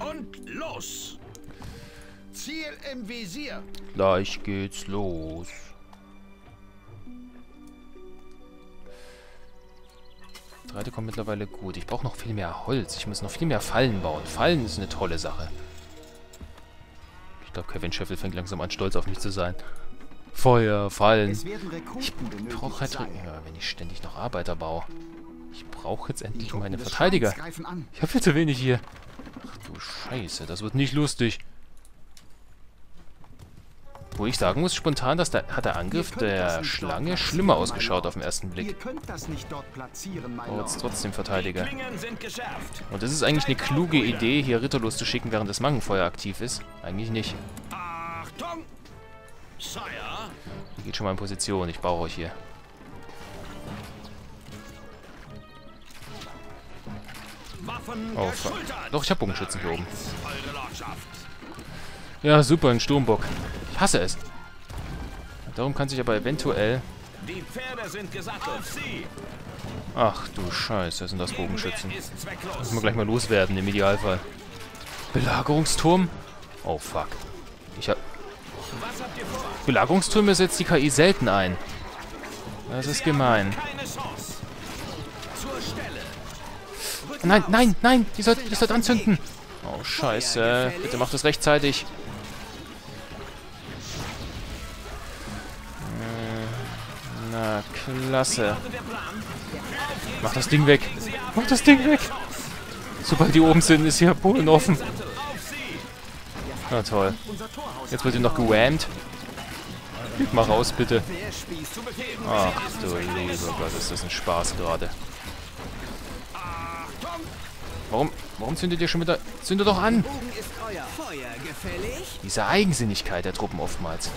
Und los! Ziel im Visier. Gleich geht's los. Dreite kommt mittlerweile gut. Ich brauche noch viel mehr Holz. Ich muss noch viel mehr Fallen bauen. Fallen ist eine tolle Sache. Ich glaube, Kevin Scheffel fängt langsam an, stolz auf mich zu sein. Feuer, Fallen. Ich brauche halt... Ja, wenn ich ständig noch Arbeiter baue. Ich brauche jetzt endlich meine Verteidiger. Ich habe viel zu wenig hier. Ach du Scheiße, das wird nicht lustig. Wo ich sagen muss, spontan, dass der, hat der Angriff der Schlange schlimmer ausgeschaut auf den ersten Ihr Blick. könnt das nicht dort platzieren, mein Aber jetzt trotzdem Verteidiger. Und das ist eigentlich eine kluge Idee, hier Ritter loszuschicken, während das Mangenfeuer aktiv ist. Eigentlich nicht. Ihr geht schon mal in Position, ich brauche euch hier. Oh, fuck. Doch, ich habe Bogenschützen hier oben. Ja, super, ein Sturmbock. Ich hasse es. Darum kann sich aber eventuell... Die Pferde sind gesattelt. Auf sie! Ach du Scheiße, sind das Bogenschützen. Müssen wir gleich mal loswerden, im Idealfall. Belagerungsturm? Oh, fuck. Ich hab... Was habt ihr vor? Belagerungstürme setzt die KI selten ein. Das ist gemein. Nein, nein, nein! Die sollte die sollt anzünden! Oh, scheiße. Bitte macht das rechtzeitig. Äh, Na, klasse. Mach das Ding weg. Mach das Ding weg. Sobald die oben sind, ist hier Polen offen. Na toll. Jetzt wird ihr noch gewammt. Gib mal raus, bitte. Ach du lieber Gott, ist das ein Spaß gerade. Warum, warum zündet ihr schon wieder... Zündet doch an! Bogen ist euer. Feuer gefällig? Diese Eigensinnigkeit der Truppen oftmals.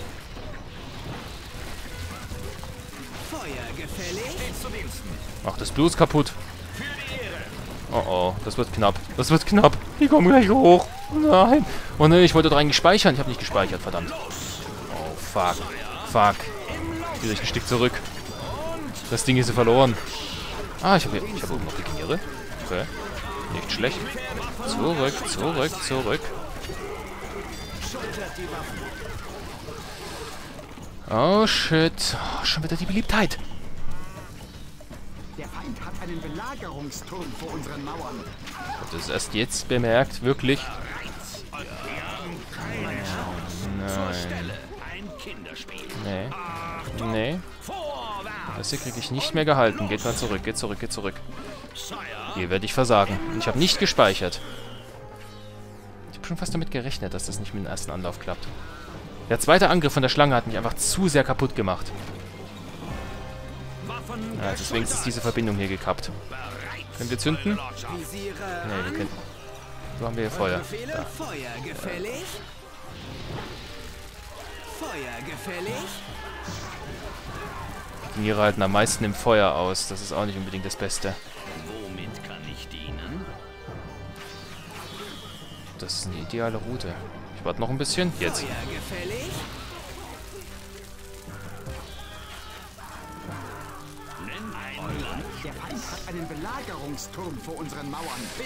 Feuer gefällig? Stets zu Diensten. Macht das bloß kaputt. Für die Ehre. Oh oh, das wird knapp. Das wird knapp. Die kommen gleich hoch. Nein. Oh nein, ich wollte doch eigentlich speichern. Ich habe nicht gespeichert, verdammt. Oh, fuck. Fuck. Wieder ein Stück zurück. Das Ding ist verloren. Ah, ich habe ich hab oben noch die Kniere. Okay. Nicht schlecht. Zurück, zurück, zurück. Oh, shit. Oh, schon wieder die Beliebtheit. Der Feind hat einen Belagerungsturm vor unseren Mauern. Das ist erst jetzt bemerkt, wirklich. Zur Stelle. Ein Kinderspiel. Nee. Nee. Das hier kriege ich nicht mehr gehalten. Geht mal zurück, geht zurück, geht zurück. Hier werde ich versagen. Ich habe nicht gespeichert. Ich habe schon fast damit gerechnet, dass das nicht mit dem ersten Anlauf klappt. Der zweite Angriff von der Schlange hat mich einfach zu sehr kaputt gemacht. Ja, jetzt ist wenigstens diese Verbindung hier gekappt. Können wir zünden? Nee, wir können... So haben wir hier Feuer. Befehle? Feuer gefällig? Niere halten am meisten im Feuer aus. Das ist auch nicht unbedingt das Beste. Womit kann ich dienen? Das ist eine ideale Route. Ich warte noch ein bisschen. Jetzt.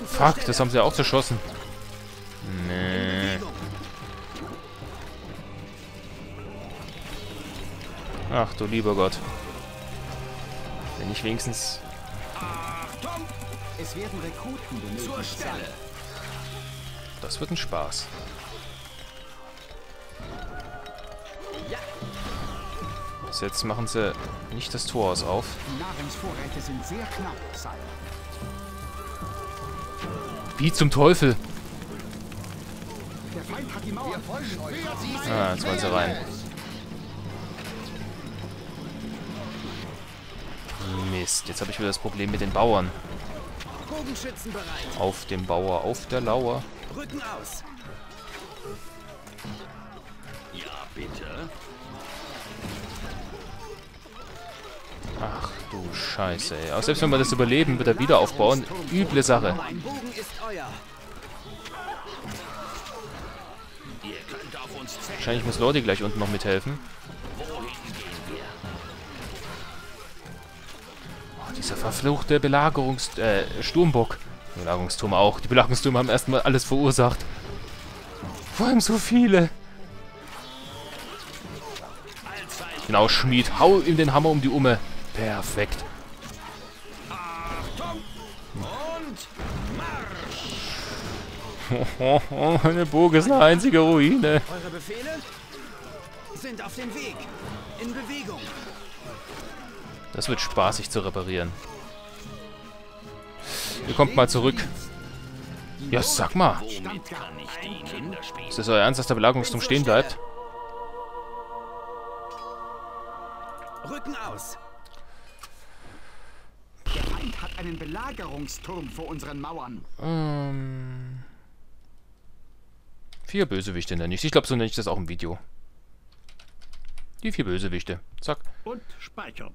Fuck, das haben sie auch zerschossen. Nee. Ach du lieber Gott. Wenn ich wenigstens... Achtung! Es werden Rekruten Zur benötigt sein. Stelle. Das wird ein Spaß. Bis jetzt machen sie nicht das Torhaus auf. Nahrungsvorräte sind sehr knapp, Sire. Wie zum Teufel? Der Feind hat die Mauern voll. Ah, jetzt wollen sie rein. Mist, jetzt habe ich wieder das Problem mit den Bauern. Bogenschützen bereit. Auf dem Bauer, auf der Lauer. Rücken aus. Ja, bitte. Ach du Scheiße, ey. Auch selbst wenn wir das überleben, wird er wieder aufbauen. Üble Sache. Mein Bogen ist euer. Ihr könnt auf uns zählen. Wahrscheinlich muss Lordi gleich unten noch mithelfen. Dieser verfluchte Belagerungs... Äh, Sturmbock. Belagerungsturm auch. Die Belagerungstürme haben erstmal alles verursacht. Vor allem so viele. Genau, Schmied. Hau ihm den Hammer um die Umme. Perfekt. Und Marsch! Meine Burg ist eine einzige Ruine. Eure Befehle sind auf dem Weg. In Bewegung. Das wird spaßig zu reparieren. Ihr kommt mal zurück. Ja, sag mal. Ist das euer Ernst, dass der Belagerungsturm stehen bleibt? Rücken aus. Der Feind hat einen Belagerungsturm vor unseren Mauern. Ähm, vier Bösewichte nenne ich. Ich glaube, so nenne ich das auch im Video. Die vier Bösewichte. Zack. Und speichern.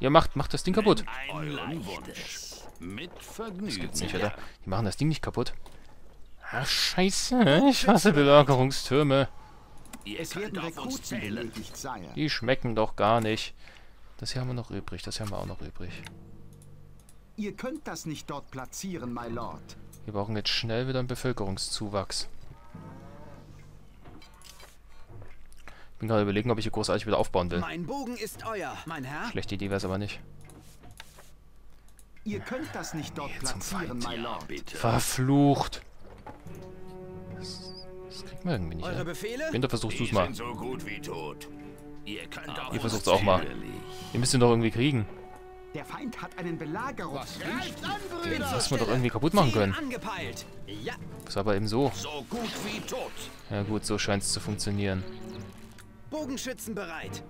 Ja, macht, macht das Ding kaputt. Euren Wunsch. Mit Vergnügen. Gibt's nicht, oder? Die machen das Ding nicht kaputt. Ach, scheiße. Ich hasse Belagerungstürme. Die schmecken doch gar nicht. Das hier haben wir noch übrig. Das hier haben wir auch noch übrig. Ihr könnt das nicht dort platzieren, my lord. Wir brauchen jetzt schnell wieder einen Bevölkerungszuwachs. Bin gerade überlegen, ob ich hier großartig wieder aufbauen will. Mein Bogen ist euer, mein Herr. Schlechte Idee wäre es aber nicht. Ihr könnt das nicht dort Hier zum platzieren, Feind. my lord. bitte. Verflucht. Das, das kriegt man irgendwie nicht Eure. Befehle? Winter, versuchst du es mal. so gut wie tot. Ihr könnt Ihr uns versucht's auch mal. Ihr müsst ihn doch irgendwie kriegen. Der Feind hat einen Belagerungsturm. Den müssen wir doch irgendwie kaputt machen können. Ja. Ist aber eben so. Gut. Ja gut, so scheint es zu funktionieren. Bogenschützen bereit.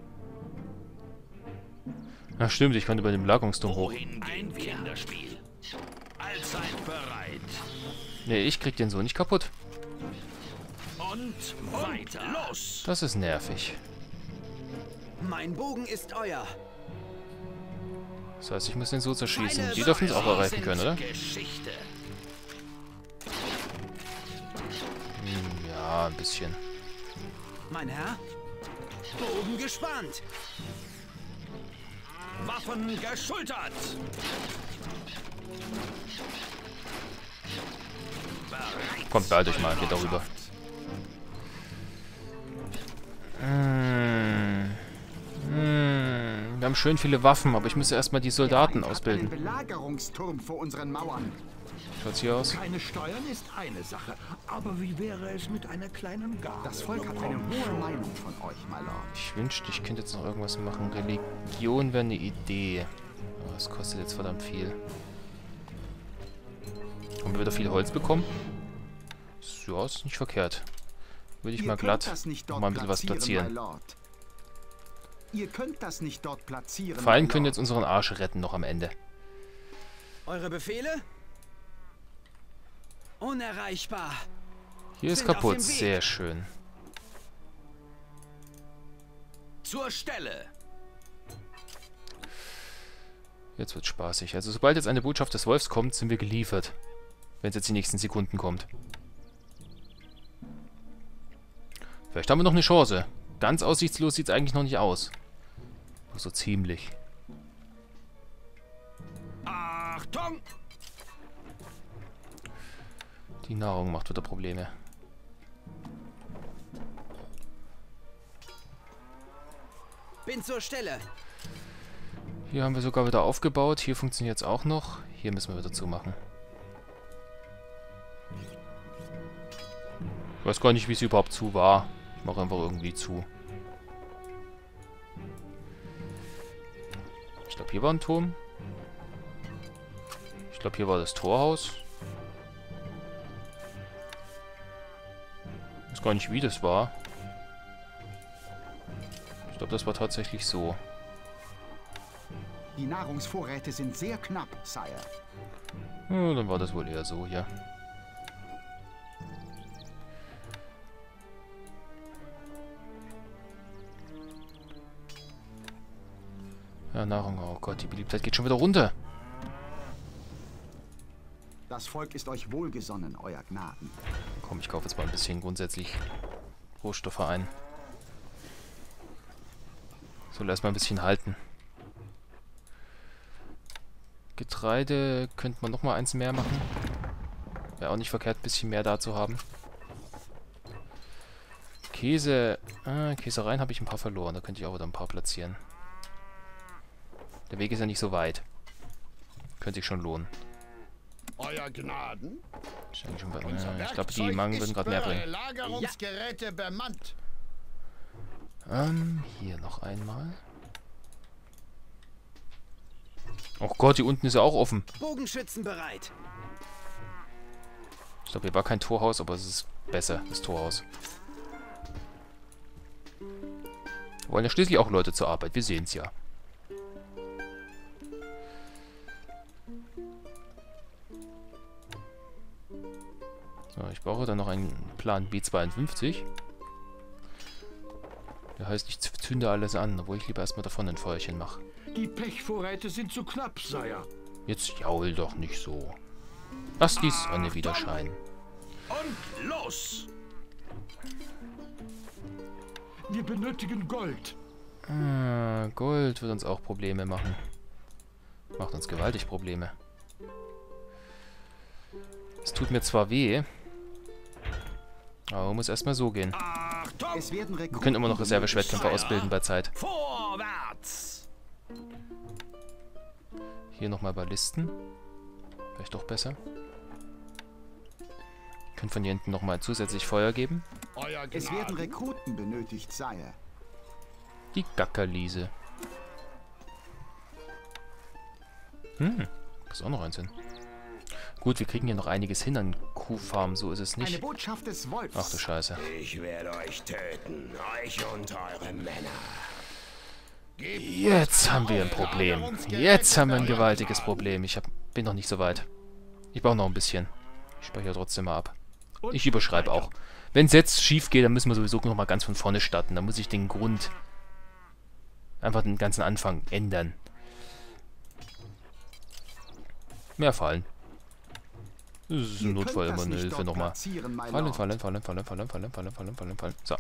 Na stimmt, ich kann über den Belagerungsturm hoch. Wir? Kinderspiel. Allzeit bereit. Nee, ich krieg den so nicht kaputt. Und weiter. Los. Das ist nervig. Mein Bogen ist euer. Das heißt, ich muss den so zerschießen. Die dürfen es auch erreichen können, oder? Geschichte. Hm, ja, ein bisschen. Mein Herr. Bogen gespannt. Waffen geschultert. Kommt beeilt euch mal, geht darüber. Hm. Hm. Wir haben schön viele Waffen, aber ich müsste erstmal die Soldaten ausbilden. Einen Belagerungsturm vor unseren Mauern. Schaut's hier aus? Keine Steuern ist eine Sache, aber wie wäre es mit einer kleinen Gabe? Das Volk hat eine hohe Meinung von euch, my lord. Ich wünschte, ich könnte jetzt noch irgendwas machen. Religion wäre eine Idee. Aber das kostet jetzt verdammt viel. Haben wir wieder viel Holz bekommen? Ja, ist nicht verkehrt. Würde ich Ihr mal glatt das nicht noch dort mal ein bisschen was platzieren. Ihr könnt das nicht dort platzieren. Fallen können jetzt unseren Arsch retten noch am Ende. Eure Befehle? Unerreichbar. Hier ist Sind kaputt. Sehr schön. Zur Stelle. Jetzt wird spaßig. Also sobald jetzt eine Botschaft des Wolfs kommt, sind wir geliefert. Wenn es jetzt die nächsten Sekunden kommt. Vielleicht haben wir noch eine Chance. Ganz aussichtslos sieht es eigentlich noch nicht aus. So ziemlich. Achtung. Die Nahrung macht wieder Probleme. Bin zur Stelle. Hier haben wir sogar wieder aufgebaut. Hier funktioniert es auch noch. Hier müssen wir wieder zumachen. Ich weiß gar nicht, wie es überhaupt zu war. Ich mache einfach irgendwie zu. Ich glaube, hier war ein Turm. Ich glaube, hier war das Torhaus. Weiß gar nicht, wie das war. Ich glaube, das war tatsächlich so. Die Nahrungsvorräte sind sehr knapp, Sire. Ja, dann war das wohl eher so hier. Ja, Nahrung. Oh Gott, die Beliebtheit geht schon wieder runter. Das Volk ist euch wohlgesonnen, euer Gnaden. Komm, ich kaufe jetzt mal ein bisschen grundsätzlich Rohstoffe ein. Soll erstmal ein bisschen halten. Getreide könnte man noch mal eins mehr machen. Wäre auch nicht verkehrt, ein bisschen mehr da zu haben. Käse. Ah, Käsereien habe ich ein paar verloren. Da könnte ich auch wieder ein paar platzieren. Der Weg ist ja nicht so weit. Könnte sich schon lohnen. Euer Gnaden, äh, ich glaube, die ist würden gerade mehr bringen. Lagerungsgeräte bemannt. Ähm, hier noch einmal. Oh Gott, hier unten ist ja auch offen. Bogenschützen bereit. Ich glaube, hier war kein Torhaus, aber es ist besser, das Torhaus. Wollen ja schließlich auch Leute zur Arbeit, wir sehen es ja. Ich brauche dann noch einen Plan B52. Der heißt, ich zünde alles an, obwohl ich lieber erstmal davon ein Feuerchen mache. Die Pechvorräte sind zu knapp, Sire. Jetzt jaul doch nicht so. Lass die Sonne wieder scheinen. Und los! Wir benötigen Gold. Ah, Gold wird uns auch Probleme machen. Macht uns gewaltig Probleme. Es tut mir zwar weh, aber muss erstmal so gehen. Wir können immer noch Reserve-Schwertkämpfer ausbilden bei Zeit. Vorwärts! Hier nochmal Ballisten. Vielleicht doch besser. Können von hier hinten nochmal zusätzlich Feuer geben. Es werden Rekruten benötigt, Sire. Die Gackerliese. Hm, ist auch noch eins hin. Gut, wir kriegen hier noch einiges hin an Kuhfarm, so ist es Eine nicht. Botschaft des Wolfs. Ach du Scheiße. Ich werde euch töten, euch und eure Männer. Jetzt haben wir ein Problem. Jetzt haben wir ein gewaltiges Problem. Ich hab, bin noch nicht so weit. Ich brauche noch ein bisschen. Ich speichere trotzdem mal ab. Ich überschreibe auch. Wenn es jetzt schief geht, dann müssen wir sowieso noch mal ganz von vorne starten. Dann muss ich den Grund, einfach den ganzen Anfang ändern. Mehr fallen. Das ist im Ihr Notfall immer eine Hilfe nochmal. Fallen, fallen, fallen, fallen, fallen, fallen, fallen, fallen, fallen, fallen, fallen. So.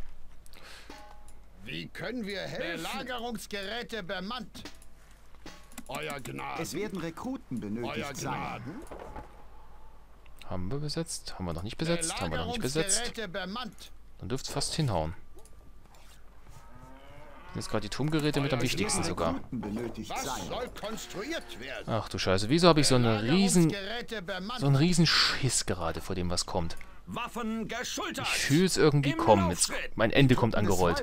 wie können wir helfen? Lagerungsgeräte bemannt. Euer Gnaden, Es werden Rekruten euer benötigt, Sire. Gnaden, Haben wir besetzt? Haben wir noch nicht besetzt? Haben wir noch nicht besetzt? Dann dürfte es fast hinhauen. Jetzt gerade die Turmgeräte mit am wichtigsten sogar. Rekruten benötigt, Was Sire. soll konstruiert werden? Ach du Scheiße, wieso habe ich so eine riesen, so einen riesen Schiss gerade vor dem, was kommt? Waffen geschultert! Ich fühle es irgendwie kommen. Jetzt, mein Ende kommt angerollt.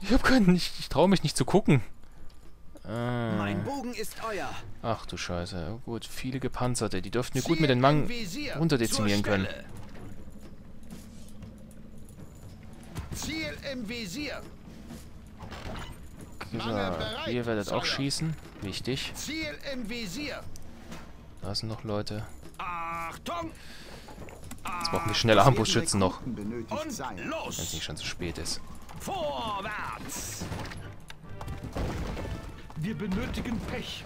Ich habe keinen, ich, ich traue mich nicht zu gucken. Ah, Mein Bogen ist euer. ach du Scheiße. Oh, gut, viele Gepanzerte. Die dürften mir gut mit den Mangen runterdezimieren können. Stelle. Ziel im Visier. So, ihr werdet auch schießen. Wichtig. Ziel im Visier. Da sind noch Leute. Achtung! Jetzt brauchen wir schnelle Armbrustschützen noch. Wenn es nicht los! schon zu spät ist. Vorwärts! Wir benötigen Pech.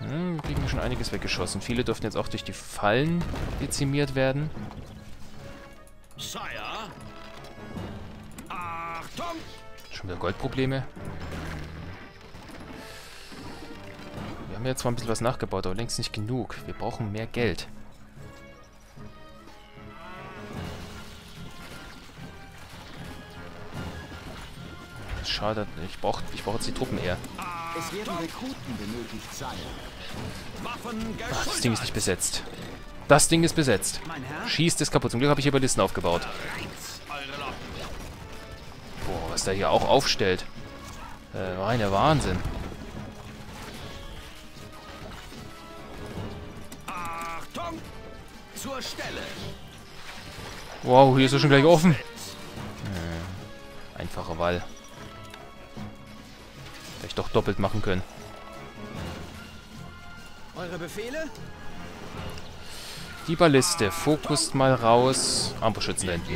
Hm, wir kriegen schon einiges weggeschossen. Viele dürften jetzt auch durch die Fallen dezimiert werden. Sire! Schon wieder Goldprobleme. Wir haben ja zwar ein bisschen was nachgebaut, aber längst nicht genug. Wir brauchen mehr Geld. Schade, ich brauche ich brauch jetzt die Truppen eher. Es werden Rekruten benötigt. Waffen Ach, das Ding ist nicht besetzt. Das Ding ist besetzt. Schießt es kaputt. Zum Glück habe ich hier Ballisten aufgebaut. Was der hier auch aufstellt. Äh, reiner Wahnsinn. Achtung! Zur Stelle! Wow, hier ist er schon gleich offen. Schritt. Einfache Wahl. Hätte ich doch doppelt machen können. Eure Befehle? Die Balliste. Fokus mal raus. Armbrustschützen da hinten.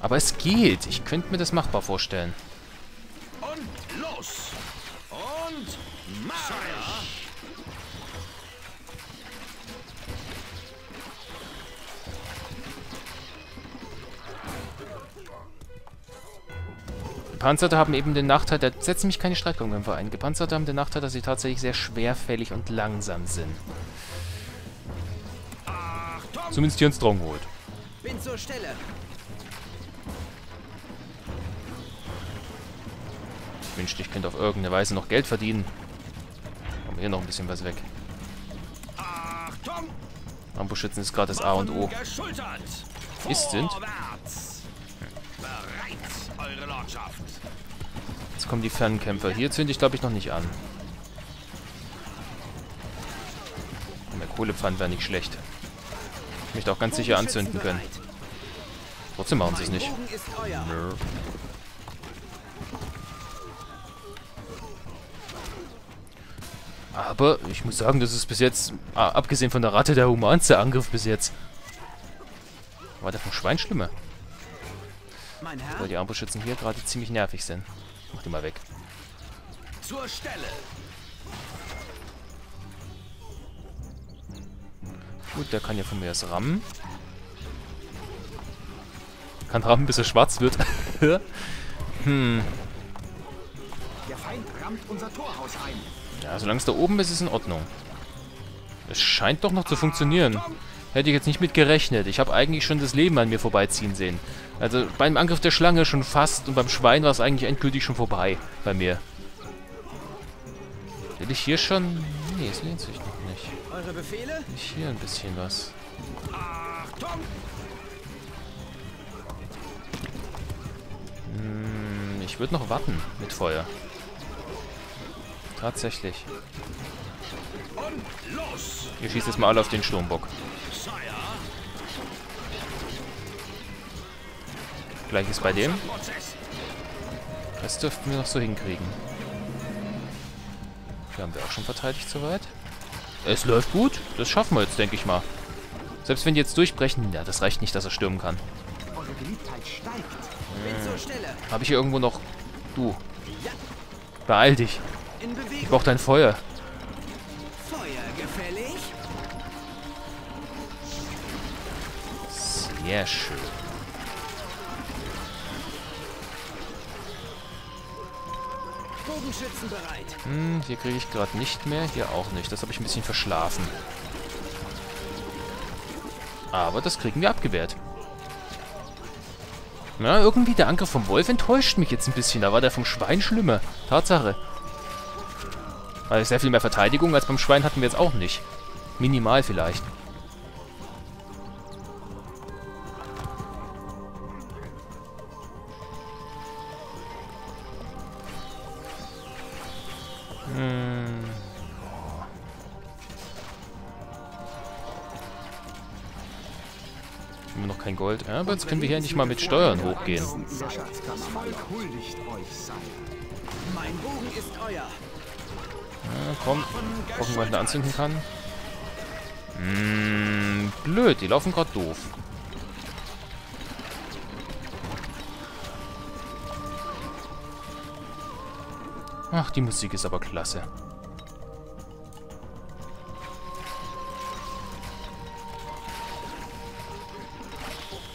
Aber es geht. Ich könnte mir das machbar vorstellen. Und los! Und Marsch! Gepanzerte haben eben den Nachteil, da setzen mich keine Streitkolbenkämpfer ein. Gepanzerte haben den Nachteil, dass sie tatsächlich sehr schwerfällig und langsam sind. Zumindest hier in Stronghold. Bin zur Stelle. Ich wünschte, ich könnte auf irgendeine Weise noch Geld verdienen. Kommen hier noch ein bisschen was weg. Achtung! Ambuschützen ist gerade das A und O. Ist sind. Vorwärts! Bereit, eure Lordschaft! Jetzt kommen die Fernkämpfer. Hier zünde ich, glaube ich, noch nicht an. Mehr Kohlepfannen wäre nicht schlecht. Ich möchte auch ganz sicher anzünden können. Trotzdem machen sie es nicht. Nö. Aber ich muss sagen, das ist bis jetzt, ah, abgesehen von der Ratte, der humanste Angriff bis jetzt. War der vom Schwein schlimmer? Weil die Armbrustschützen hier gerade ziemlich nervig sind. Mach die mal weg. Zur Stelle! Gut, der kann ja von mir aus rammen. Kann rammen, bis er schwarz wird. hm. Der Feind rammt unser Torhaus ein. Ja, solange es da oben ist, ist in Ordnung. Es scheint doch noch zu funktionieren. Hätte ich jetzt nicht mit gerechnet. Ich habe eigentlich schon das Leben an mir vorbeiziehen sehen. Also beim Angriff der Schlange schon fast und beim Schwein war es eigentlich endgültig schon vorbei bei mir. Will ich hier schon... Nee, es lehnt sich noch nicht. Eure Befehle? Ich hier ein bisschen was. Achtung! Hm, ich würde noch warten mit Feuer. Tatsächlich. Ihr schießt jetzt mal alle auf den Sturmbock. Gleiches bei dem. Das dürften wir noch so hinkriegen. Hier haben wir auch schon verteidigt soweit. Es läuft gut. Das schaffen wir jetzt, denke ich mal. Selbst wenn die jetzt durchbrechen, ja, das reicht nicht, dass er stürmen kann. Stelle. Habe ich hier irgendwo noch... Du. Beeil dich. Ich brauche dein Feuer. Sehr schön. Bogenschützen bereit. Hm, hier kriege ich gerade nicht mehr. Hier auch nicht. Das habe ich ein bisschen verschlafen. Aber das kriegen wir abgewehrt. Ja, irgendwie der Angriff vom Wolf enttäuscht mich jetzt ein bisschen. Da war der vom Schwein schlimmer. Tatsache. Also sehr viel mehr Verteidigung als beim Schwein hatten wir jetzt auch nicht. Minimal vielleicht. Hm. Haben noch kein Gold? Ja, aber jetzt können wir hier nicht mal mit Steuern hochgehen. Mein Bogen ist euer. Komm. Gucken, was ich da anzünden kann. Hm, blöd, die laufen gerade doof. Ach, die Musik ist aber klasse.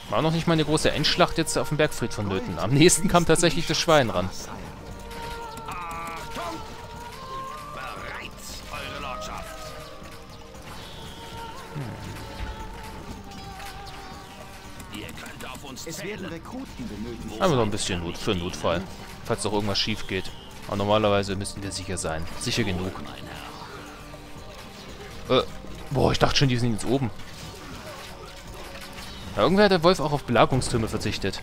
War noch nicht mal eine große Endschlacht jetzt auf dem Bergfried vonnöten. Am nächsten kam tatsächlich das Schwein ran. Es werden. Rekruten benötigt. Haben noch ein bisschen Not für einen Notfall. Falls doch irgendwas schief geht. Aber normalerweise müssten wir sicher sein. Sicher genug. Äh, boah, ich dachte schon, die sind jetzt oben. Ja, irgendwer hat der Wolf auch auf Belagerungstürme verzichtet.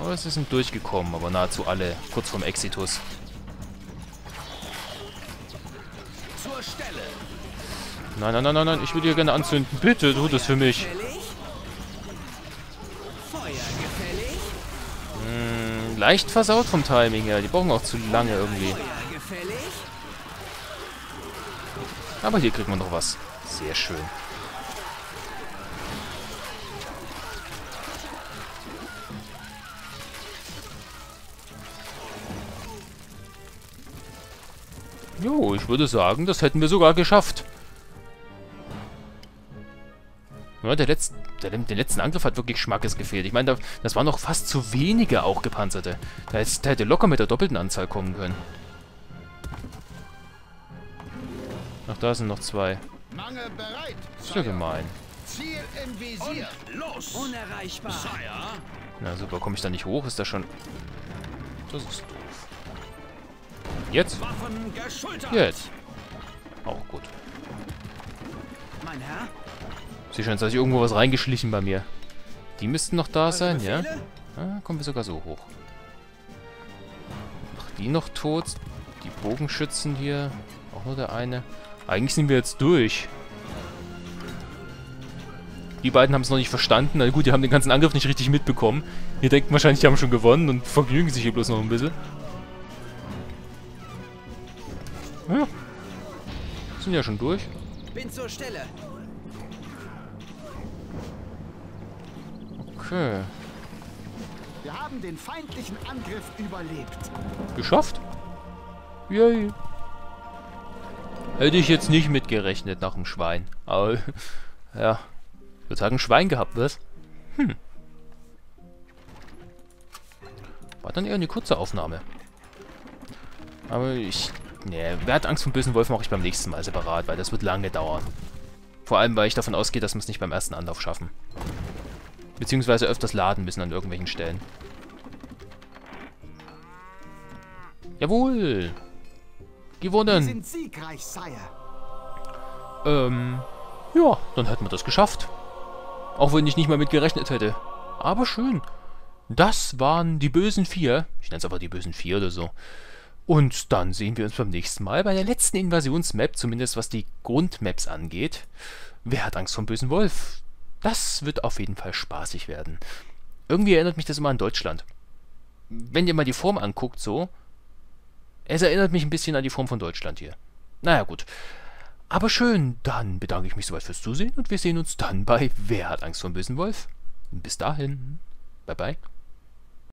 Aber es sind durchgekommen, aber nahezu alle kurz vorm Exitus. Nein, nein, nein, nein, nein, ich würde hier gerne anzünden. Bitte, tu das für mich. Hm, leicht versaut vom Timing her. Die brauchen auch zu lange irgendwie. Aber hier kriegen wir noch was. Sehr schön. Jo, ich würde sagen, das hätten wir sogar geschafft. Ja, der, letzte, der, der letzten Angriff hat wirklich Schmackes gefehlt. Ich meine, da, das waren noch fast zu wenige auch gepanzerte. Da, ist, der hätte locker mit der doppelten Anzahl kommen können. Ach, da sind noch zwei. Mange bereit. Ist ja gemein. Ziel im Visier. Los! Unerreichbar. Sire! Na super, komme ich da nicht hoch? Ist das schon... Das ist doof. Jetzt? Waffen geschultert! Jetzt. Auch gut. Mein Herr? Sie scheint, sich irgendwo was reingeschlichen bei mir. Die müssten noch da sein, ja? Ah, kommen wir sogar so hoch. Ach, die noch tot. Die Bogenschützen hier. Auch nur der eine. Eigentlich sind wir jetzt durch. Die beiden haben es noch nicht verstanden. Na gut, die haben den ganzen Angriff nicht richtig mitbekommen. Die denken wahrscheinlich, die haben schon gewonnen und vergnügen sich hier bloß noch ein bisschen. Ja. Sind ja schon durch. Bin zur Stelle. Okay. Wir haben den feindlichen Angriff überlebt. Geschafft? Yay. Hätte ich jetzt nicht mitgerechnet nach dem Schwein. Aber, ja. Ich würde sagen, Schwein gehabt, was? Hm. War dann eher eine kurze Aufnahme. Aber ich... Nee, wer hat Angst vor dem bösen Wolf, mache ich beim nächsten Mal separat, weil das wird lange dauern. Vor allem, weil ich davon ausgehe, dass wir es nicht beim ersten Anlauf schaffen. Beziehungsweise öfters laden müssen an irgendwelchen Stellen. Jawohl! Wir Gewonnen! sind siegreich, Sire. Ähm, ja, dann hätten wir das geschafft. Auch wenn ich nicht mal mit gerechnet hätte. Aber schön. Das waren die bösen vier. Ich nenne es einfach die bösen vier oder so. Und dann sehen wir uns beim nächsten Mal bei der letzten Invasionsmap, zumindest was die Grundmaps angeht. Wer hat Angst vor dem bösen Wolf? Das wird auf jeden Fall spaßig werden. Irgendwie erinnert mich das immer an Deutschland. Wenn ihr mal die Form anguckt, so. Es erinnert mich ein bisschen an die Form von Deutschland hier. Naja, gut. Aber schön, dann bedanke ich mich soweit fürs Zusehen und wir sehen uns dann bei Wer hat Angst vor dem bösen Wolf? Bis dahin. Bye bye.